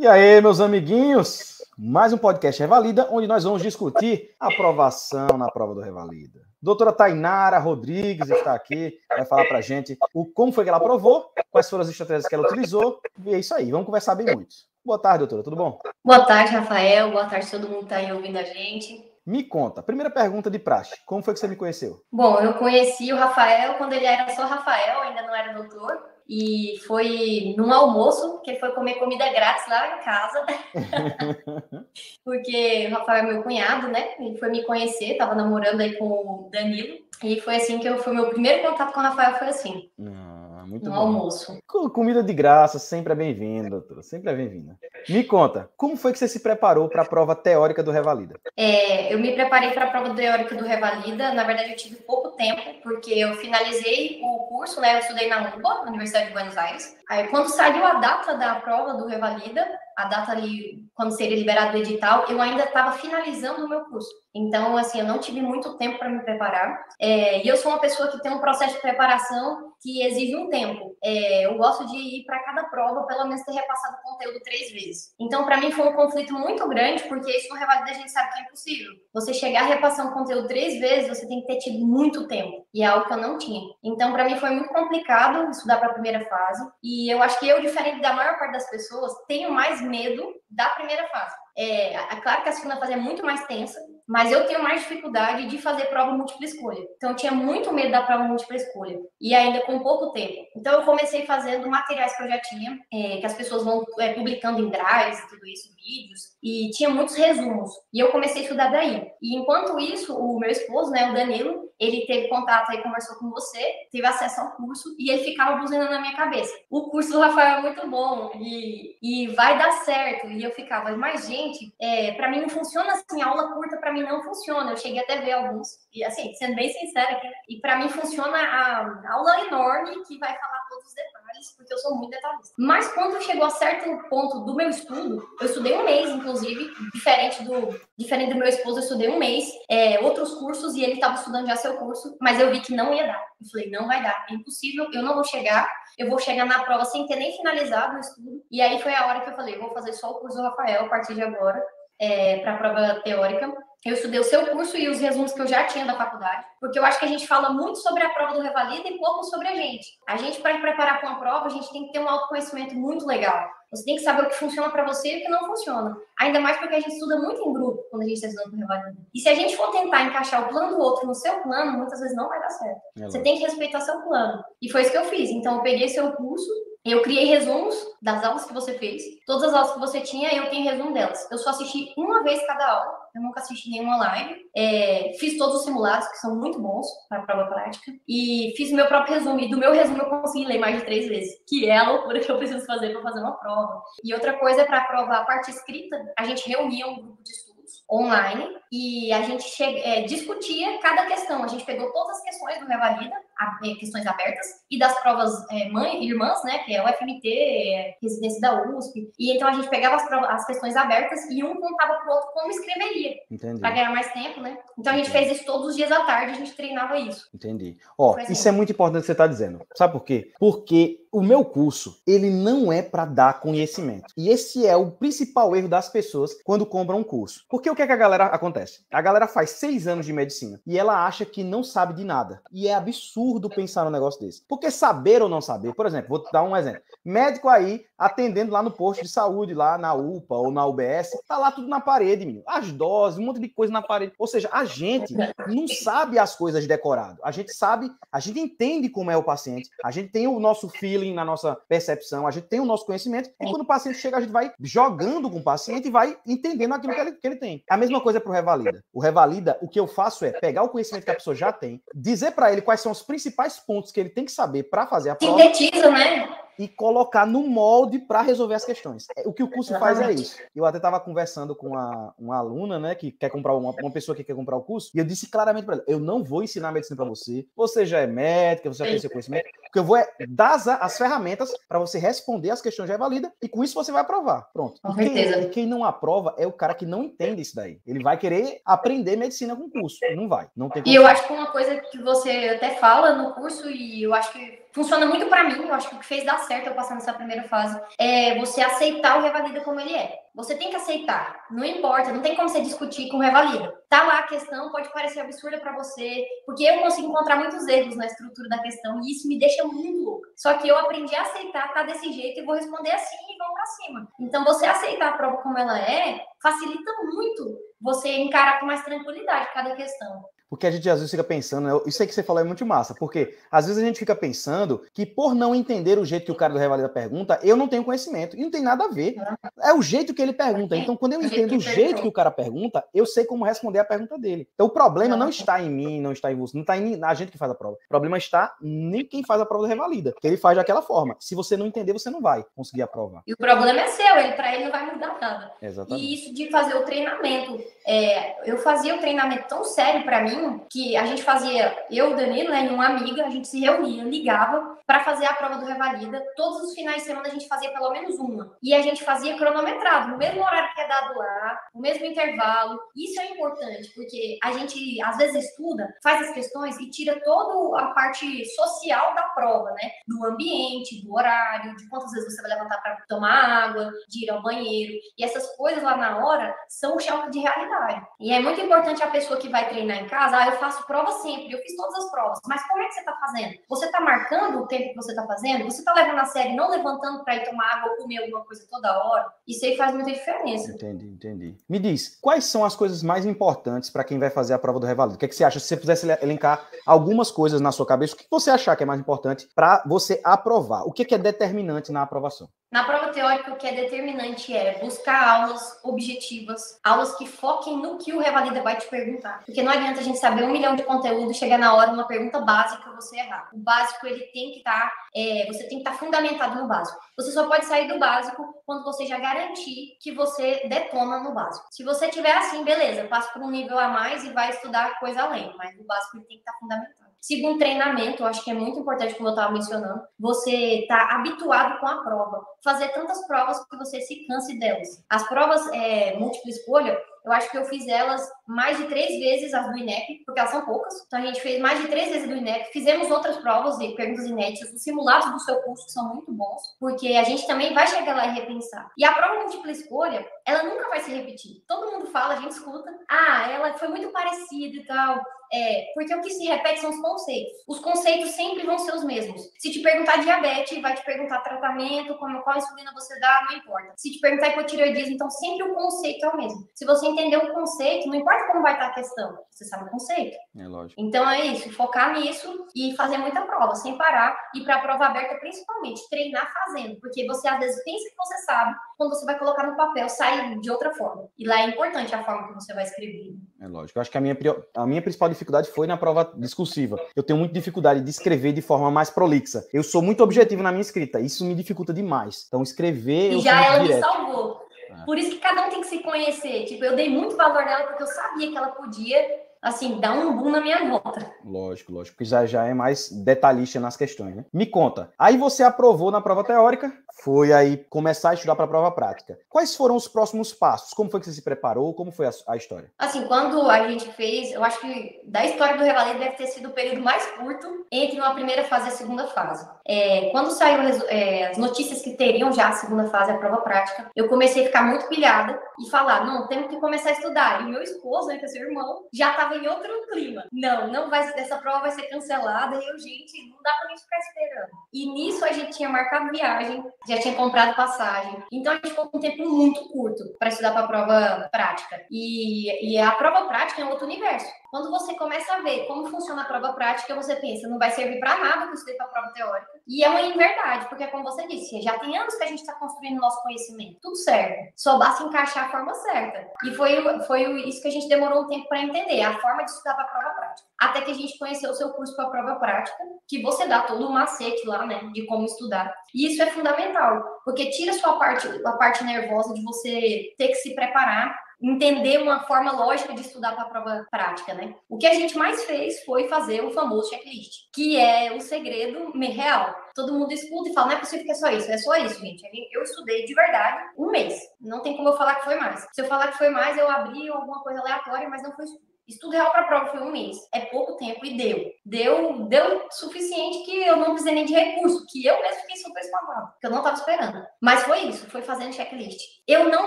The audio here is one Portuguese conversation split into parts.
E aí, meus amiguinhos? Mais um podcast Revalida, onde nós vamos discutir aprovação na prova do Revalida. Doutora Tainara Rodrigues está aqui, vai falar para gente o como foi que ela aprovou, quais foram as estratégias que ela utilizou, e é isso aí, vamos conversar bem muito. Boa tarde, doutora, tudo bom? Boa tarde, Rafael, boa tarde todo mundo que está aí ouvindo a gente. Me conta, primeira pergunta de praxe, como foi que você me conheceu? Bom, eu conheci o Rafael quando ele era só Rafael, ainda não era doutor, e foi num almoço que ele foi comer comida grátis lá em casa. Porque o Rafael é meu cunhado, né? Ele foi me conhecer, tava namorando aí com o Danilo. E foi assim que eu foi meu primeiro contato com o Rafael foi assim. Não muito no bom. almoço. Comida de graça sempre é bem-vinda, doutora. Sempre é bem-vinda. Me conta, como foi que você se preparou para a prova teórica do Revalida? É, eu me preparei para a prova teórica do Revalida. Na verdade, eu tive pouco tempo, porque eu finalizei o curso, né? Eu estudei na UBA, Universidade de Buenos Aires. Aí, quando saiu a data da prova do Revalida, a data ali, quando seria liberado o edital, eu ainda estava finalizando o meu curso. Então, assim, eu não tive muito tempo para me preparar. É, e eu sou uma pessoa que tem um processo de preparação que exige um tempo. É, eu gosto de ir para cada prova, pelo menos ter repassado o conteúdo três vezes. Então, para mim, foi um conflito muito grande, porque isso no Revalida a gente sabe que é impossível. Você chegar a repassar um conteúdo três vezes, você tem que ter tido muito tempo. E é algo que eu não tinha. Então, para mim, foi muito complicado estudar para a primeira fase. E eu acho que eu, diferente da maior parte das pessoas, tenho mais medo da primeira fase. É, é claro que a segunda fase é muito mais tensa, mas eu tenho mais dificuldade de fazer prova múltipla escolha. Então, eu tinha muito medo da prova múltipla escolha, e ainda com pouco tempo. Então, eu comecei fazendo materiais que eu já tinha, é, que as pessoas vão é, publicando em drives e tudo isso, vídeos, e tinha muitos resumos. E eu comecei a estudar daí. E enquanto isso, o meu esposo, né, o Danilo, ele teve contato aí, conversou com você, teve acesso ao curso, e ele ficava buzinando na minha cabeça. O curso do Rafael é muito bom, e, e vai dar certo. E eu ficava, mas gente, é, para mim não funciona assim, aula curta para mim não funciona. Eu cheguei até a ver alguns, e assim, sendo bem sincera e para mim funciona a aula enorme que vai falar todos os detalhes, porque eu sou muito detalhista. Mas quando chegou a certo ponto do meu estudo, eu estudei um mês, inclusive, diferente do, diferente do meu esposo, eu estudei um mês, é, outros cursos, e ele estava estudando já seu curso, mas eu vi que não ia dar. Eu falei, não vai dar, é impossível, eu não vou chegar, eu vou chegar na prova sem ter nem finalizado o estudo. E aí foi a hora que eu falei, vou fazer só o curso do Rafael a partir de agora, é, para a prova teórica. Eu estudei o seu curso e os resumos que eu já tinha da faculdade, porque eu acho que a gente fala muito sobre a prova do Revalida e pouco sobre a gente. A gente, para preparar para uma prova, a gente tem que ter um autoconhecimento muito legal. Você tem que saber o que funciona para você e o que não funciona. Ainda mais porque a gente estuda muito em grupo quando a gente está estudando para Revalida. E se a gente for tentar encaixar o plano do outro no seu plano, muitas vezes não vai dar certo. É você tem que respeitar seu plano. E foi isso que eu fiz. Então, eu peguei seu curso eu criei resumos das aulas que você fez. Todas as aulas que você tinha, eu tenho resumo delas. Eu só assisti uma vez cada aula. Eu nunca assisti nenhuma live. É, fiz todos os simulados, que são muito bons para a prova prática. E fiz o meu próprio resumo. E do meu resumo eu consegui ler mais de três vezes. Que é a loucura que eu preciso fazer para fazer uma prova. E outra coisa é para a prova, a parte escrita, a gente reunia um grupo de estudos online e a gente chega, é, discutia cada questão. A gente pegou todas as questões do Revalida, é, questões abertas, e das provas é, mãe, irmãs, né, que é o FMT, é, residência da USP. E então a gente pegava as, provas, as questões abertas e um contava para o outro como escreveria, para ganhar mais tempo, né? Então a gente Entendi. fez isso todos os dias à tarde, a gente treinava isso. Entendi. Ó, assim. isso é muito importante que você está dizendo. Sabe por quê? Porque o meu curso, ele não é para dar conhecimento. E esse é o principal erro das pessoas quando compram um curso. Porque o que, é que a galera acontece? A galera faz seis anos de medicina e ela acha que não sabe de nada. E é absurdo pensar num negócio desse. Porque saber ou não saber, por exemplo, vou dar um exemplo. Médico aí atendendo lá no posto de saúde, lá na UPA ou na UBS, tá lá tudo na parede, menino. As doses, um monte de coisa na parede. Ou seja, a gente não sabe as coisas decorado. A gente sabe, a gente entende como é o paciente, a gente tem o nosso feeling na nossa percepção, a gente tem o nosso conhecimento, e quando o paciente chega, a gente vai jogando com o paciente e vai entendendo aquilo que ele, que ele tem. A mesma coisa para o Revalida. O Revalida, o que eu faço é pegar o conhecimento que a pessoa já tem, dizer para ele quais são os principais pontos que ele tem que saber para fazer a prova. Sintetiza, né? E colocar no molde para resolver as questões. É, o que o curso faz é isso. Eu até estava conversando com uma, uma aluna, né, que quer comprar uma, uma pessoa que quer comprar o curso, e eu disse claramente para ela: eu não vou ensinar medicina para você. Você já é médica, você já tem seu conhecimento. Porque eu vou é, dar as, as ferramentas para você responder as questões de revalida e com isso você vai aprovar. Pronto. Com e quem, e quem não aprova é o cara que não entende isso daí. Ele vai querer aprender medicina com curso. Não vai. Não tem e eu acho que uma coisa que você até fala no curso, e eu acho que funciona muito para mim, eu acho que o que fez dar certo eu passar nessa primeira fase é você aceitar o revalida como ele é. Você tem que aceitar, não importa, não tem como você discutir com o revalida. Tá lá a questão, pode parecer absurda para você, porque eu consigo encontrar muitos erros na estrutura da questão e isso me deixa muito louca. Só que eu aprendi a aceitar, tá desse jeito e vou responder assim e vamos para cima. Então você aceitar a prova como ela é, facilita muito você encarar com mais tranquilidade cada questão. Porque a gente às vezes fica pensando, isso aí que você falou é muito massa, porque às vezes a gente fica pensando que por não entender o jeito que o cara do Revalida pergunta, eu não tenho conhecimento. E não tem nada a ver. É o jeito que ele pergunta. Então, quando eu entendo o jeito que o cara pergunta, eu sei como responder a pergunta dele. Então, o problema não está em mim, não está em você, não está em na gente que faz a prova. O problema está nem quem faz a prova do Revalida, que ele faz daquela forma. Se você não entender, você não vai conseguir aprovar. E o problema é seu, ele para ele não vai mudar nada. Exatamente. E isso de fazer o treinamento. É, eu fazia o treinamento tão sério para mim que a gente fazia, eu, Danilo, né, e uma amiga, a gente se reunia, ligava para fazer a prova do Revalida. Todos os finais de semana a gente fazia pelo menos uma. E a gente fazia cronometrado, no mesmo horário que é dado lá, no mesmo intervalo. Isso é importante, porque a gente às vezes estuda, faz as questões e tira toda a parte social da prova, né? Do ambiente, do horário, de quantas vezes você vai levantar para tomar água, de ir ao banheiro. E essas coisas lá na hora são o choque de realidade. E é muito importante a pessoa que vai treinar em casa, ah, eu faço prova sempre, eu fiz todas as provas. Mas como é que você está fazendo? Você está marcando o tempo que você está fazendo? Você está levando a série, não levantando para ir tomar água ou comer alguma coisa toda hora? Isso aí faz muita diferença. Entendi, entendi. Me diz, quais são as coisas mais importantes para quem vai fazer a prova do Revalido? O que, é que você acha? Se você pudesse elencar algumas coisas na sua cabeça, o que você achar que é mais importante para você aprovar? O que, que é determinante na aprovação? Na prova teórica, o que é determinante é buscar aulas objetivas, aulas que foquem no que o Revalida vai te perguntar. Porque não adianta a gente saber um milhão de conteúdo chegar na hora uma pergunta básica você errar. O básico, ele tem que estar, tá, é, você tem que estar tá fundamentado no básico. Você só pode sair do básico quando você já garantir que você detona no básico. Se você tiver assim, beleza, passa por um nível a mais e vai estudar coisa além, mas o básico ele tem que estar tá fundamentado. Segundo treinamento, eu acho que é muito importante, como eu estava mencionando, você tá habituado com a prova. Fazer tantas provas que você se canse delas. As provas é, múltipla escolha, eu acho que eu fiz elas mais de três vezes as do INEP, porque elas são poucas. Então a gente fez mais de três vezes do INEP, fizemos outras provas e perguntas inéditas, os simulados do seu curso são muito bons, porque a gente também vai chegar lá e repensar. E a prova múltipla escolha, ela nunca vai se repetir. Todo mundo fala, a gente escuta, ah, ela foi muito parecida e tal. É, porque o que se repete são os conceitos. Os conceitos sempre vão ser os mesmos. Se te perguntar diabetes, vai te perguntar tratamento, como, qual insulina você dá, não importa. Se te perguntar hipotireoidismo, então sempre o conceito é o mesmo. Se você entender o conceito, não importa como vai estar a questão, você sabe o conceito. É lógico. Então é isso, focar nisso e fazer muita prova, sem parar. E para a prova aberta, principalmente, treinar fazendo. Porque você às vezes pensa que você sabe, quando você vai colocar no papel, sai de outra forma. E lá é importante a forma que você vai escrever. É lógico. Eu acho que a minha, a minha principal dificuldade foi na prova discursiva. Eu tenho muita dificuldade de escrever de forma mais prolixa. Eu sou muito objetivo na minha escrita. Isso me dificulta demais. Então, escrever. E já ela direto. me salvou. É. Por isso que cada um tem que se conhecer. Tipo, eu dei muito valor nela porque eu sabia que ela podia assim, dá um boom na minha nota. Lógico, lógico, porque já, já é mais detalhista nas questões, né? Me conta, aí você aprovou na prova teórica, foi aí começar a estudar para a prova prática. Quais foram os próximos passos? Como foi que você se preparou? Como foi a, a, história? Assim, quando a gente fez, eu acho que da história do Revalido deve ter sido o período mais curto entre uma primeira fase e a segunda fase. É, quando saiu é, as notícias que teriam já a segunda fase, a prova prática, eu comecei a ficar muito pilhada e falar, não, temos que começar a estudar. E meu esposo, né, que é seu irmão, já estava em outro clima. Não, não vai essa prova vai ser cancelada. E eu, gente, não dá pra gente ficar esperando. E nisso a gente tinha marcado viagem, já tinha comprado passagem. Então a gente ficou com um tempo muito curto para estudar para a prova prática. E, e a prova prática é outro universo. Quando você começa a ver como funciona a prova prática, você pensa, não vai servir para nada que eu estudei para a prova teórica. E é uma inverdade, porque como você disse, já tem anos que a gente está construindo nosso conhecimento. Tudo certo. Só basta encaixar a forma certa. E foi, foi isso que a gente demorou um tempo para entender, a forma de estudar para a prova prática. Até que a gente conheceu o seu curso para a prova prática, que você dá todo o macete lá, né, de como estudar. E isso é fundamental, porque tira a sua parte, a parte nervosa de você ter que se preparar entender uma forma lógica de estudar para a prova prática, né? O que a gente mais fez foi fazer o famoso checklist, que é o segredo real. Todo mundo escuta e fala, não é possível que é só isso, é só isso, gente. Eu estudei de verdade um mês. Não tem como eu falar que foi mais. Se eu falar que foi mais, eu abri alguma coisa aleatória, mas não foi Estudo real para prova foi um mês. É pouco tempo e deu. Deu, deu suficiente que eu não precisei nem de recurso, que eu mesmo fiquei super espantado, que eu não estava esperando. Mas foi isso, foi fazendo checklist. Eu não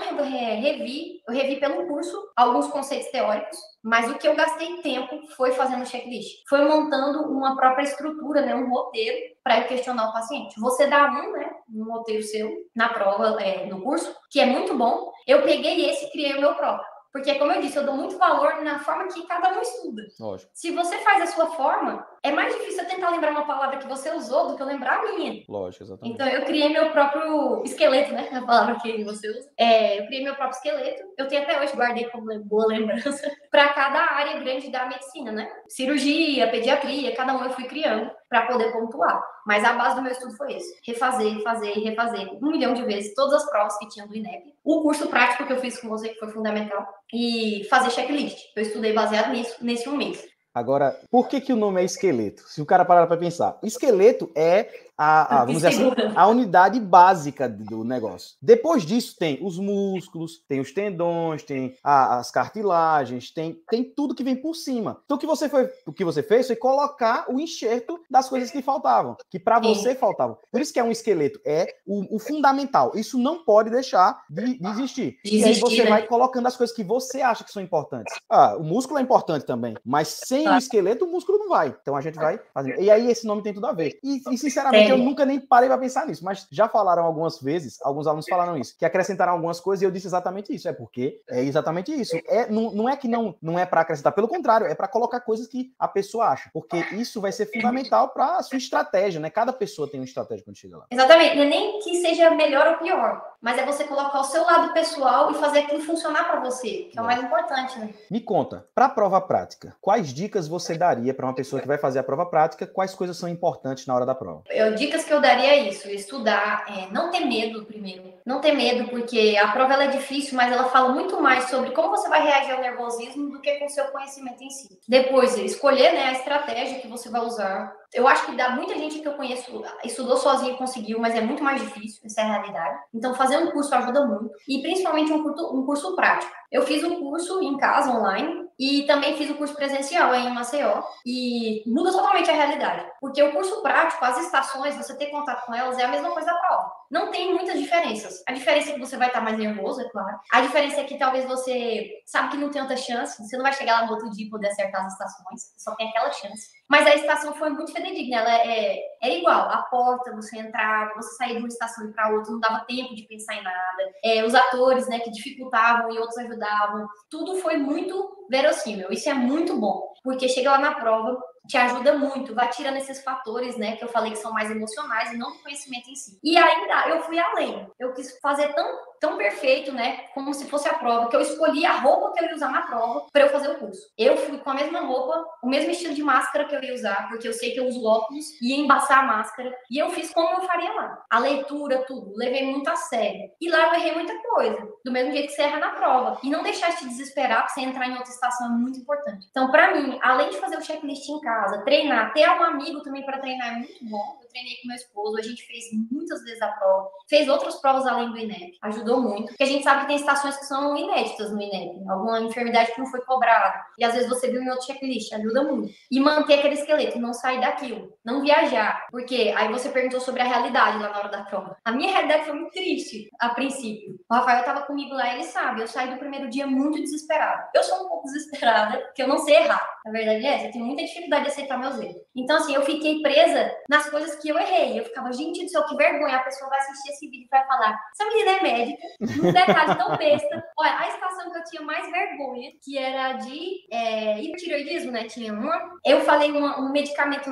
revi, eu revi pelo curso alguns conceitos teóricos, mas o que eu gastei tempo foi fazendo checklist. Foi montando uma própria estrutura, né, um roteiro para eu questionar o paciente. Você dá um, né, um roteiro seu na prova, é, no curso, que é muito bom. Eu peguei esse e criei o meu próprio. Porque, como eu disse, eu dou muito valor na forma que cada um estuda. Lógico. Se você faz a sua forma, é mais difícil eu tentar lembrar uma palavra que você usou do que eu lembrar a minha. Lógico, exatamente. Então, eu criei meu próprio esqueleto, né? A palavra que você usa. É, eu criei meu próprio esqueleto. Eu tenho até hoje, guardei como boa lembrança, para cada área grande da medicina, né? Cirurgia, pediatria, cada um eu fui criando para poder pontuar. Mas a base do meu estudo foi esse: refazer, fazer e refazer um milhão de vezes todas as provas que tinham do INEP. O curso prático que eu fiz com você, que foi fundamental, e fazer checklist. Eu estudei baseado nisso, nesse um mês. Agora, por que, que o nome é esqueleto? Se o cara parar para pensar, esqueleto é a, a, vamos dizer assim, a unidade básica do negócio. Depois disso tem os músculos, tem os tendões, tem a, as cartilagens, tem, tem tudo que vem por cima. Então o que você foi, o que você fez foi colocar o enxerto das coisas que faltavam, que para você faltavam. Por isso que é um esqueleto, é o, o fundamental. Isso não pode deixar de, de existir. Desistir, e aí você né? vai colocando as coisas que você acha que são importantes. Ah, o músculo é importante também, mas sem o esqueleto o músculo não vai. Então a gente vai fazendo. E aí esse nome tem tudo a ver. E, e sinceramente eu nunca nem parei para pensar nisso, mas já falaram algumas vezes, alguns alunos falaram isso, que acrescentaram algumas coisas e eu disse exatamente isso. É porque é exatamente isso. É, não, não é que não, não é para acrescentar, pelo contrário, é para colocar coisas que a pessoa acha, porque isso vai ser fundamental para a sua estratégia, né? Cada pessoa tem uma estratégia quando chega lá. Exatamente. Não é nem que seja melhor ou pior, mas é você colocar o seu lado pessoal e fazer aquilo funcionar para você, que é o mais importante, né? Me conta, para a prova prática, quais dicas você daria para uma pessoa que vai fazer a prova prática? Quais coisas são importantes na hora da prova? Eu, dicas que eu daria é isso: estudar, é, não ter medo primeiro. Não ter medo, porque a prova ela é difícil, mas ela fala muito mais sobre como você vai reagir ao nervosismo do que com seu conhecimento em si. Depois, escolher né, a estratégia que você vai usar eu acho que dá muita gente que eu conheço estudou sozinho e conseguiu, mas é muito mais difícil, essa é a realidade. Então, fazer um curso ajuda muito, e principalmente um curso, um curso prático. Eu fiz um curso em casa, online, e também fiz o curso presencial em Maceió, e muda totalmente a realidade. Porque o curso prático, as estações, você ter contato com elas, é a mesma coisa da prova. Não tem muitas diferenças. A diferença é que você vai estar mais nervoso, é claro. A diferença é que talvez você sabe que não tem outra chance, você não vai chegar lá no outro dia e poder acertar as estações, só tem aquela chance. Mas a estação foi muito fidedigna, ela é, é igual. A porta, você entrava, você saía de uma estação para outra, não dava tempo de pensar em nada. É, os atores, né, que dificultavam e outros ajudavam. Tudo foi muito verossímil. Isso é muito bom, porque chega lá na prova, te ajuda muito, vai tirando esses fatores, né, que eu falei que são mais emocionais e não do conhecimento em si. E ainda eu fui além. Eu quis fazer tão, tão perfeito, né, como se fosse a prova, que eu escolhi a roupa que eu ia usar na prova para eu fazer o curso. Eu fui com a mesma roupa, o mesmo estilo de máscara que eu ia usar, porque eu sei que eu uso óculos e embaçar a máscara, e eu fiz como eu faria lá. A leitura, tudo, levei muito a sério. E lá eu errei muita coisa, do mesmo jeito que você erra na prova. E não deixar de te desesperar para você entrar em outra estação é muito importante. Então, para mim, além de fazer o checklist em casa, casa, treinar, ter um amigo também para treinar é muito bom. Eu treinei com meu esposo, a gente fez muitas vezes a prova, fez outras provas além do INEP, ajudou muito, porque a gente sabe que tem estações que são inéditas no INEP, alguma enfermidade que não foi cobrada, e às vezes você viu em outro checklist, ajuda muito. E manter aquele esqueleto, não sair daquilo, não viajar, porque aí você perguntou sobre a realidade lá na hora da prova. A minha realidade foi muito triste a princípio. O Rafael estava comigo lá, ele sabe, eu saí do primeiro dia muito desesperada. Eu sou um pouco desesperada, porque eu não sei errar. Na verdade é, eu tenho muita dificuldade de aceitar meus erros. Então, assim, eu fiquei presa nas coisas que eu errei. Eu ficava, gente do céu, que vergonha. A pessoa vai assistir esse vídeo e vai falar, essa menina é médica, num detalhe tão besta. Olha, a estação que eu tinha mais vergonha, que era de é, hipotireoidismo, né? Tinha uma. Eu falei uma, um medicamento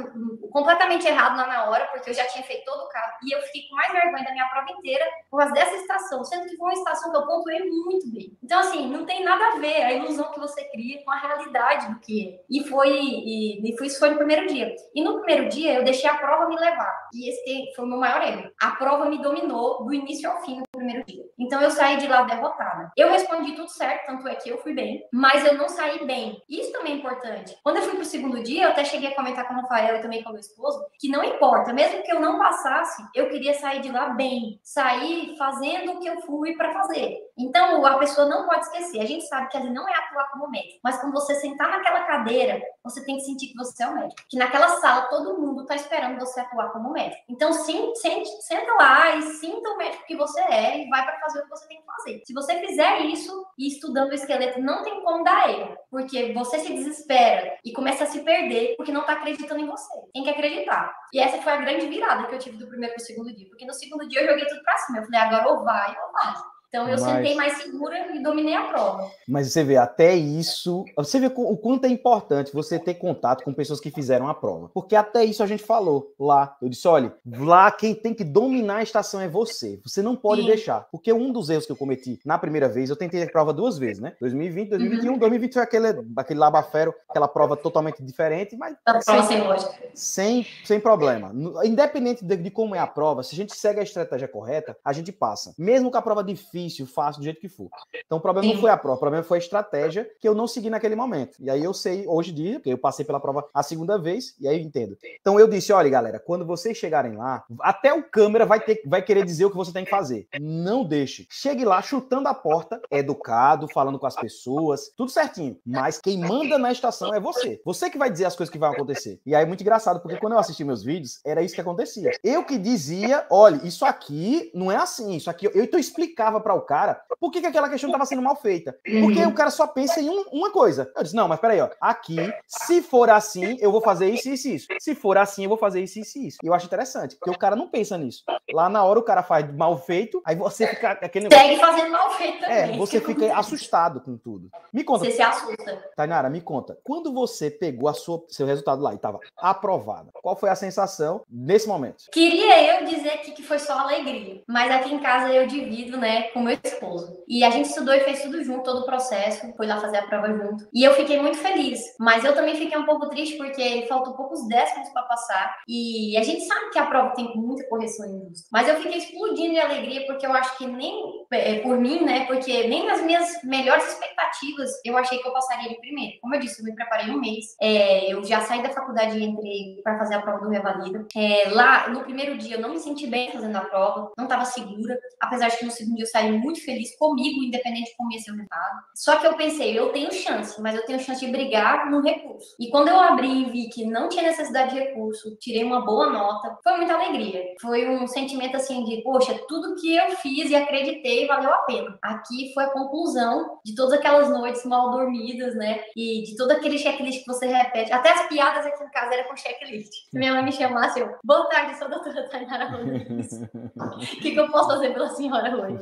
completamente errado lá na hora, porque eu já tinha feito todo o carro. E eu fiquei com mais vergonha da minha prova inteira por causa dessa estação, sendo que foi uma estação que eu pontuei muito bem. Então, assim, não tem nada a ver a ilusão que você cria com a realidade do que é. E foi, e, e foi, isso foi no primeiro dia. E no primeiro dia, eu deixei a prova me levar. E esse foi o meu maior erro. A prova me dominou do início ao fim no primeiro dia. Então, eu saí de lá derrotada. Eu respondi tudo certo, tanto é que eu fui bem, mas eu não saí bem. Isso também é importante. Quando eu fui pro segundo dia, eu até cheguei a comentar com o Rafael e também com o meu esposo, que não importa, mesmo que eu não passasse, eu queria sair de lá bem, sair fazendo o que eu fui para fazer. Então, a pessoa não pode esquecer. A gente sabe que ali não é atuar como médico, mas quando você sentar naquela cadeira, você tem que sentir que você é o médico. Que naquela sala todo mundo está esperando você atuar como médico. Então, sim, sente, senta lá e sinta o médico que você é e vai para fazer o que você tem que fazer. Se você fizer isso e estudando o esqueleto, não tem como dar erro, porque você se desespera e começa a se perder porque não está acreditando em você. Tem que acreditar. E essa foi a grande virada que eu tive do primeiro para o segundo dia, porque no segundo dia eu joguei tudo para cima. Eu falei, agora ou vai ou vai. Então eu Mas... sentei mais segura e dominei a prova. Mas você vê, até isso, você vê o quanto é importante você ter contato com pessoas que fizeram a prova. Porque até isso a gente falou lá. Eu disse: olha, lá quem tem que dominar a estação é você. Você não pode Sim. deixar. Porque um dos erros que eu cometi na primeira vez, eu tentei a prova duas vezes, né? 2020, 2021. Uhum. 2020 foi aquele, aquele labafero, aquela prova totalmente diferente, mas. sem, sem lógica. Sem, sem problema. Independente de, de como é a prova, se a gente segue a estratégia correta, a gente passa. Mesmo com a prova difícil, difícil, fácil, do jeito que for. Então o problema Sim. não foi a prova, o problema foi a estratégia que eu não segui naquele momento. E aí eu sei hoje em dia, porque eu passei pela prova a segunda vez, e aí eu entendo. Então eu disse: olha, galera, quando vocês chegarem lá, até o câmera vai, ter, vai querer dizer o que você tem que fazer. Não deixe. Chegue lá chutando a porta, educado, falando com as pessoas, tudo certinho. Mas quem manda na estação é você. Você que vai dizer as coisas que vão acontecer. E aí é muito engraçado, porque quando eu assisti meus vídeos, era isso que acontecia. Eu que dizia: olha, isso aqui não é assim, isso aqui. Eu, eu explicava para o cara por que, que aquela questão estava sendo mal feita. Porque o cara só pensa em um, uma coisa. Eu disse, não, mas peraí, ó. Aqui, se for assim, eu vou fazer isso, isso, isso. Se for assim, eu vou fazer isso, isso, isso. E eu acho interessante, porque o cara não pensa nisso. Lá na hora o cara faz mal feito, aí você fica aquele negócio. Segue fazendo mal feito é, também. É, você fica assustado com tudo. Me conta. Você se assusta. Tainara, me conta. Quando você pegou a sua, seu resultado lá e estava aprovada, qual foi a sensação nesse momento? Queria eu dizer aqui que foi só alegria. Mas aqui em casa eu divido, né, com meu esposo. E a gente estudou e fez tudo junto, todo o processo, foi lá fazer a prova junto. E eu fiquei muito feliz, mas eu também fiquei um pouco triste porque faltou poucos décimos para passar. E a gente sabe que a prova tem muita correção injusta. Mas eu fiquei explodindo de alegria porque eu acho que nem é, por mim, né? Porque nem nas minhas melhores expectativas eu achei que eu passaria de primeiro. Como eu disse, eu me preparei um mês. É, eu já saí da faculdade e entrei para fazer a prova do Revalida. É, lá, no primeiro dia, eu não me senti bem fazendo a prova, não estava segura. Apesar de que no segundo dia eu saí muito feliz comigo, independente de como ia ser o resultado. Só que eu pensei, eu tenho chance, mas eu tenho chance de brigar no recurso. E quando eu abri e vi que não tinha necessidade de recurso, tirei uma boa nota, foi muita alegria. Foi um sentimento assim de, poxa, tudo que eu fiz e acreditei valeu a pena. Aqui foi a conclusão de todas aquelas noites mal dormidas, né? E de todo aquele checklist que você repete. Até as piadas aqui em casa eram com checklist. Se minha mãe me chamasse, eu, boa tarde, sou a doutora Tainara Rodrigues. O que, que eu posso fazer pela senhora hoje?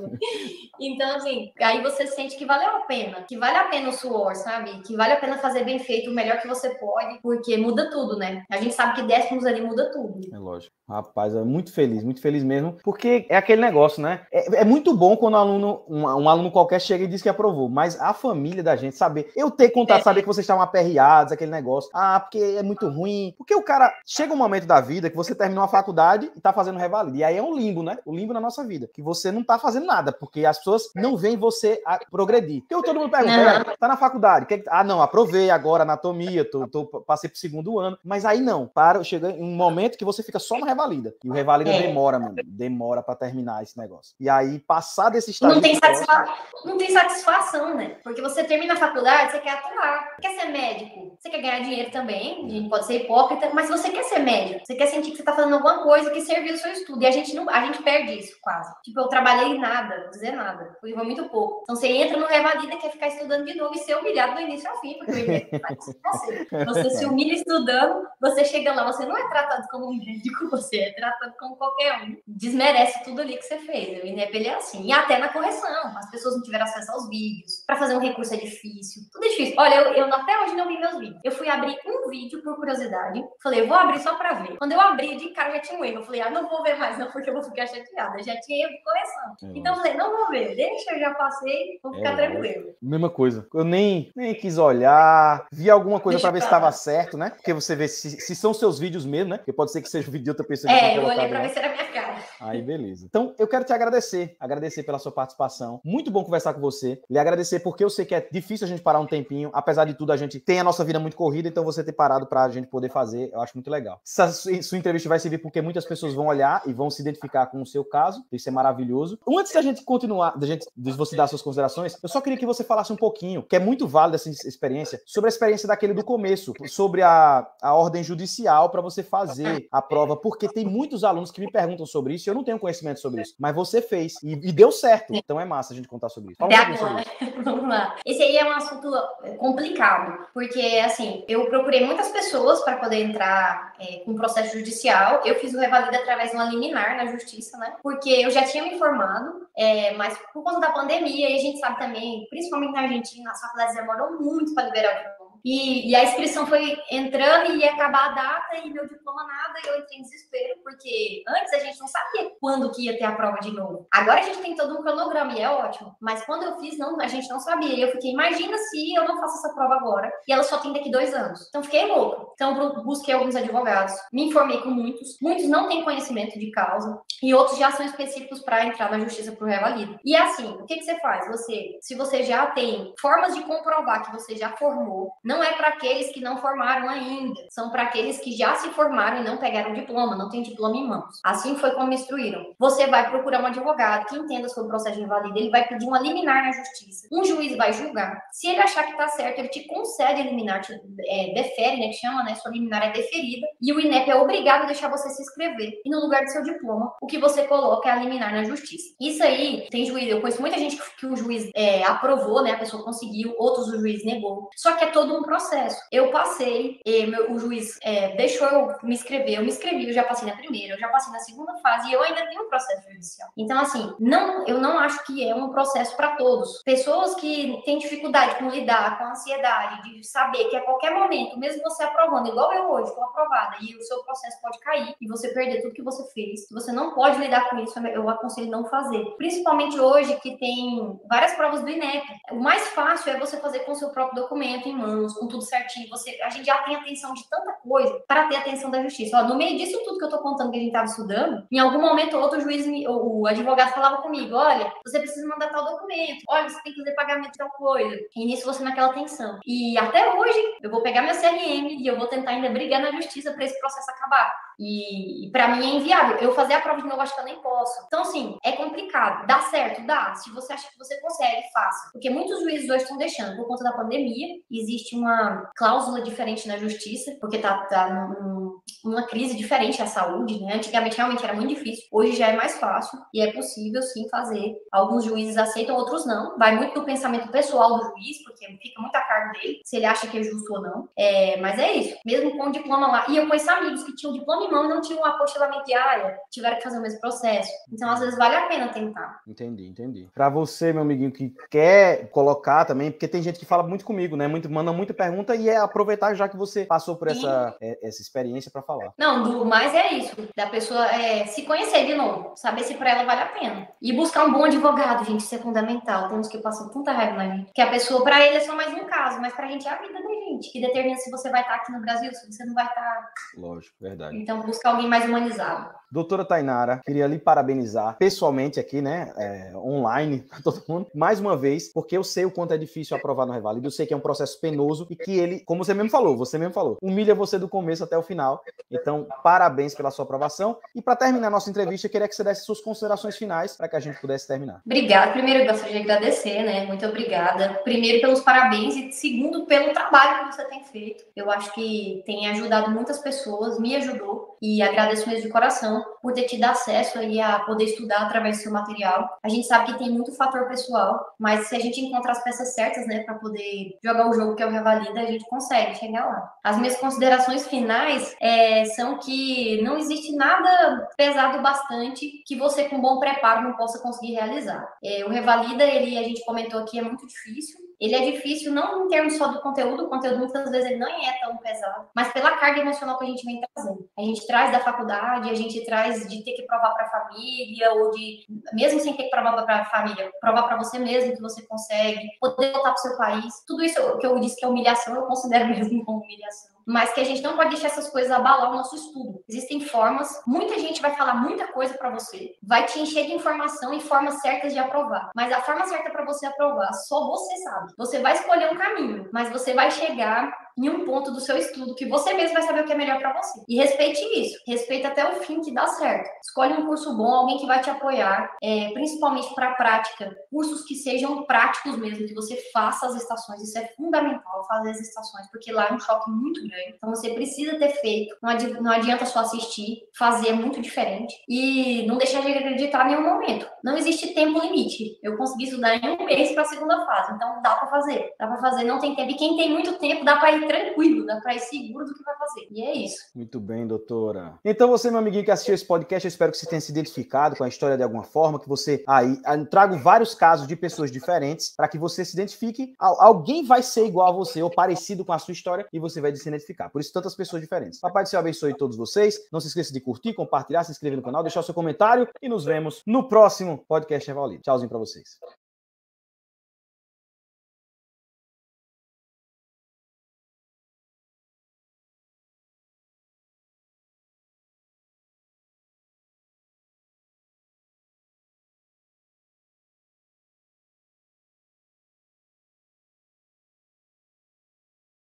Então, assim, aí você sente que valeu a pena, que vale a pena o suor, sabe? Que vale a pena fazer bem feito, o melhor que você pode, porque muda tudo, né? A gente sabe que décimos ali muda tudo. É lógico. Rapaz, é muito feliz, muito feliz mesmo, porque é aquele negócio, né? É, é muito bom quando um aluno, um, um, aluno qualquer chega e diz que aprovou, mas a família da gente saber, eu ter contato, é. saber que vocês estavam aperreados, aquele negócio, ah, porque é muito ruim, porque o cara chega um momento da vida que você terminou a faculdade e tá fazendo revalida, e aí é um limbo, né? O limbo na nossa vida, que você não tá fazendo nada, porque as pessoas não veem você progredir. Porque todo mundo pergunta, tá na faculdade, que... ah, não, aprovei agora anatomia, tô, tô, passei pro segundo ano, mas aí não, para, chega um momento que você fica só no revalida, e o revalida é. demora, mano, demora para terminar esse negócio. E aí, passar desse estágio... Não tem, satisfa... não tem satisfação, né? Porque você termina a faculdade, você quer atuar, quer ser médico, você quer ganhar dinheiro também, a gente pode ser hipócrita, mas você quer ser médico, você quer sentir que você tá fazendo alguma coisa que serviu o seu estudo, e a gente não, a gente perde isso quase. Tipo, eu trabalhei nada, dizer nada, foi muito pouco. Então você entra no Revalida e quer ficar estudando de novo e ser humilhado do início ao fim, porque o INEP faz você. Você se humilha estudando, você chega lá, você não é tratado como um médico, você é tratado como qualquer um. Desmerece tudo ali que você fez. O INEP ele é assim. E até na correção, as pessoas não tiveram acesso aos vídeos para fazer um recurso é difícil, tudo é difícil. Olha, eu, eu até hoje não vi meus vídeos. Eu fui abrir um vídeo por curiosidade, falei, vou abrir só para ver. Quando eu abri, de cara já tinha um erro. Eu falei, ah, não vou ver mais não, porque eu vou ficar chateada. Já tinha erro de correção. É, então eu falei, não vou ver, deixa, eu já passei, vou ficar é, tranquilo. Mesma coisa. Eu nem, nem quis olhar, vi alguma coisa para ver se estava certo, né? Porque você vê se, se, são seus vídeos mesmo, né? Porque pode ser que seja o vídeo de outra pessoa. É, eu olhei para ver se era minha cara. Aí, beleza. Então, eu quero te agradecer, agradecer pela sua participação. Muito bom conversar com você. Lhe agradecer porque eu sei que é difícil a gente parar um tempinho. Apesar de tudo, a gente tem a nossa vida muito corrida, então você ter parado para a gente poder fazer, eu acho muito legal. Essa sua entrevista vai servir porque muitas pessoas vão olhar e vão se identificar com o seu caso. Isso é maravilhoso. Antes da gente continuar, da gente, de você dar suas considerações, eu só queria que você falasse um pouquinho, que é muito válida essa experiência, sobre a experiência daquele do começo, sobre a, a ordem judicial para você fazer a prova, porque tem muitos alunos que me perguntam sobre isso e eu não tenho conhecimento sobre isso, mas você fez e, e deu certo. Então é massa a gente contar sobre isso. Fala um sobre isso. Vamos lá. Esse aí é um assunto complicado, porque assim, eu procurei muitas pessoas para poder entrar é, com processo judicial. Eu fiz o revalida através de uma liminar na justiça, né? Porque eu já tinha me informado, é, mas por conta da pandemia, e a gente sabe também, principalmente na Argentina, as faculdades demoram muito para liberar o. E, e, a inscrição foi entrando e ia acabar a data e meu diploma nada, e eu entrei em desespero, porque antes a gente não sabia quando que ia ter a prova de novo. Agora a gente tem todo um cronograma e é ótimo, mas quando eu fiz, não, a gente não sabia. E eu fiquei, imagina se eu não faço essa prova agora e ela só tem daqui dois anos. Então fiquei louca. Então busquei alguns advogados, me informei com muitos, muitos não têm conhecimento de causa e outros já são específicos para entrar na justiça por revalida. E assim, o que, que você faz? Você, se você já tem formas de comprovar que você já formou, não é para aqueles que não formaram ainda, são para aqueles que já se formaram e não pegaram diploma, não tem diploma em mãos. Assim foi como instruíram. Você vai procurar um advogado que entenda sobre o processo de invalida, ele vai pedir uma liminar na justiça. Um juiz vai julgar. Se ele achar que está certo, ele te concede a liminar, te é, defere, né, que chama, né, sua liminar é deferida, e o INEP é obrigado a deixar você se inscrever. E no lugar do seu diploma, o que você coloca é a liminar na justiça. Isso aí, tem juiz, eu conheço muita gente que o juiz é, aprovou, né, a pessoa conseguiu, outros o juiz negou. Só que é todo um processo. Eu passei, meu, o juiz é, deixou eu me inscrever, eu me inscrevi, eu já passei na primeira, eu já passei na segunda fase e eu ainda tenho um processo judicial. Então, assim, não, eu não acho que é um processo para todos. Pessoas que têm dificuldade com lidar com a ansiedade, de saber que a qualquer momento, mesmo você aprovando, igual eu hoje, estou aprovada, e o seu processo pode cair e você perder tudo que você fez, você não pode lidar com isso, eu aconselho não fazer. Principalmente hoje que tem várias provas do INEP. O mais fácil é você fazer com o seu próprio documento em mãos, com tudo certinho, você, a gente já tem atenção de tanta coisa para ter atenção da justiça. Ó, no meio disso tudo que eu tô contando que a gente estava estudando, em algum momento outro juiz, o, o advogado falava comigo, olha, você precisa mandar tal documento, olha, você tem que fazer pagamento de tal coisa. E nisso você naquela atenção. E até hoje, eu vou pegar meu CRM e eu vou tentar ainda brigar na justiça para esse processo acabar. E, e para mim é inviável. Eu fazer a prova de novo, acho que eu nem posso. Então, assim, é complicado. Dá certo? Dá. Se você acha que você consegue, faça. Porque muitos juízes hoje estão deixando. Por conta da pandemia, existe uma cláusula diferente na justiça, porque tá, tá num, numa crise diferente a saúde, né? Antigamente realmente era muito difícil. Hoje já é mais fácil e é possível sim fazer. Alguns juízes aceitam, outros não. Vai muito do pensamento pessoal do juiz, porque fica muito a cargo dele, se ele acha que é justo ou não. É, mas é isso. Mesmo com o diploma lá. E eu conheço amigos que tinham diploma mão e não tinham apostilamento diário, tiveram que fazer o mesmo processo. Então, às vezes, vale a pena tentar. Entendi, entendi. Para você, meu amiguinho, que quer colocar também, porque tem gente que fala muito comigo, né? Muito, manda muita pergunta e é aproveitar já que você passou por essa, é, essa experiência para falar. Não, do mais é isso, da pessoa é, se conhecer de novo, saber se para ela vale a pena. E buscar um bom advogado, gente, isso é fundamental. Temos que passar tanta raiva na gente. Que a pessoa, para ele, é só mais um caso, mas pra gente é a vida da gente, que determina se você vai estar aqui no Brasil, se você não vai estar. Lógico, verdade. Então, buscar alguém mais humanizado. Doutora Tainara, queria lhe parabenizar pessoalmente aqui, né? É, online, para todo mundo, mais uma vez, porque eu sei o quanto é difícil aprovar no Revalida, eu sei que é um processo penoso e que ele, como você mesmo falou, você mesmo falou, humilha você do começo até o final. Então, parabéns pela sua aprovação. E para terminar nossa entrevista, eu queria que você desse suas considerações finais para que a gente pudesse terminar. Obrigada. Primeiro, eu gostaria de agradecer, né? Muito obrigada. Primeiro, pelos parabéns e segundo, pelo trabalho que você tem feito. Eu acho que tem ajudado muitas pessoas, me ajudou e agradeço mesmo de coração por ter tido acesso aí a poder estudar através do seu material. A gente sabe que tem muito fator pessoal, mas se a gente encontrar as peças certas, né, para poder jogar o jogo que é o Revalida, a gente consegue chegar lá. As minhas considerações finais é, são que não existe nada pesado bastante que você com bom preparo não possa conseguir realizar. É, o Revalida, ele a gente comentou aqui é muito difícil, ele é difícil não em termos só do conteúdo, o conteúdo muitas vezes ele não é tão pesado, mas pela carga emocional que a gente vem trazendo. A gente traz da faculdade, a gente traz de ter que provar para a família, ou de, mesmo sem ter que provar para a família, provar para você mesmo que você consegue, poder voltar para o seu país. Tudo isso que eu disse que é humilhação, eu considero mesmo como humilhação mas que a gente não pode deixar essas coisas abalar o nosso estudo. Existem formas, muita gente vai falar muita coisa para você, vai te encher de informação e formas certas de aprovar, mas a forma certa para você aprovar só você sabe. Você vai escolher um caminho, mas você vai chegar em um ponto do seu estudo que você mesmo vai saber o que é melhor para você. E respeite isso, respeite até o fim que dá certo. Escolhe um curso bom, alguém que vai te apoiar, é, principalmente para prática, cursos que sejam práticos mesmo, que você faça as estações. Isso é fundamental, fazer as estações, porque lá é um choque muito grande. Então você precisa ter feito, não adianta, não adianta só assistir, fazer é muito diferente e não deixar de acreditar em nenhum momento. Não existe tempo limite. Eu consegui estudar em um mês para a segunda fase, então dá para fazer. Dá para fazer, não tem tempo. E quem tem muito tempo dá para ir tranquilo, dá para ir seguro do que vai fazer. E é isso. Muito bem, doutora. Então, você, meu amiguinho que assistiu esse podcast, eu espero que você tenha se identificado com a história de alguma forma, que você aí ah, trago vários casos de pessoas diferentes para que você se identifique. Alguém vai ser igual a você ou parecido com a sua história e você vai se identificar. Por isso, tantas pessoas diferentes. Papai do céu abençoe todos vocês. Não se esqueça de curtir, compartilhar, se inscrever no canal, deixar o seu comentário e nos vemos no próximo podcast Evalide. Tchauzinho para vocês.